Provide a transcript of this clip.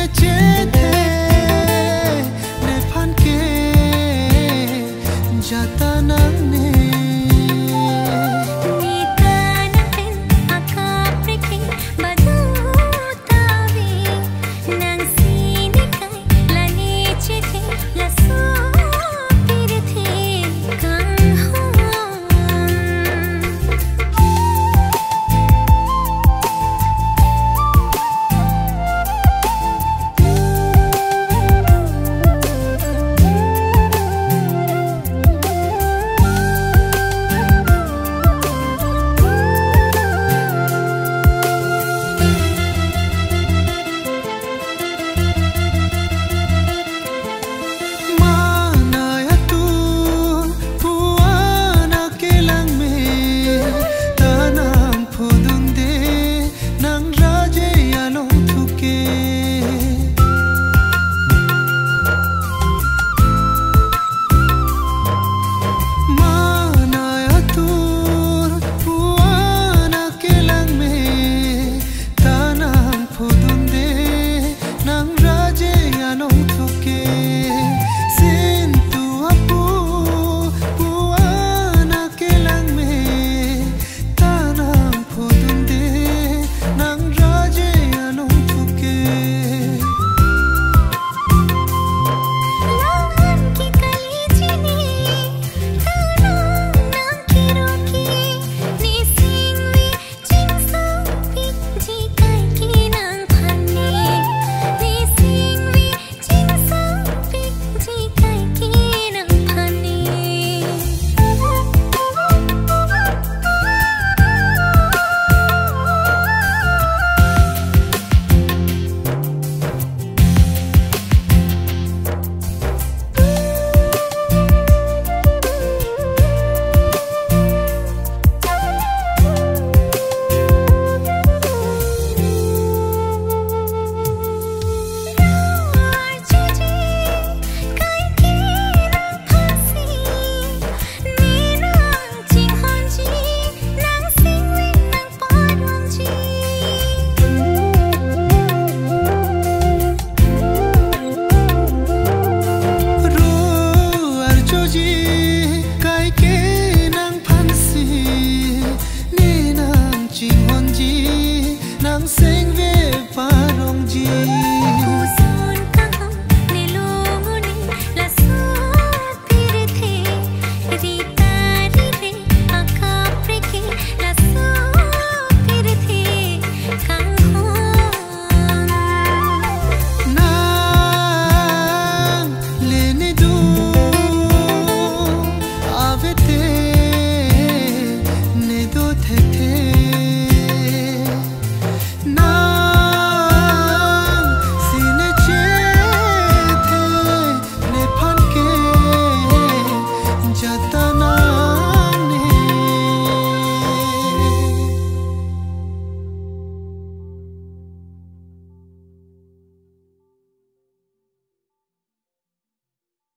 的街头，sing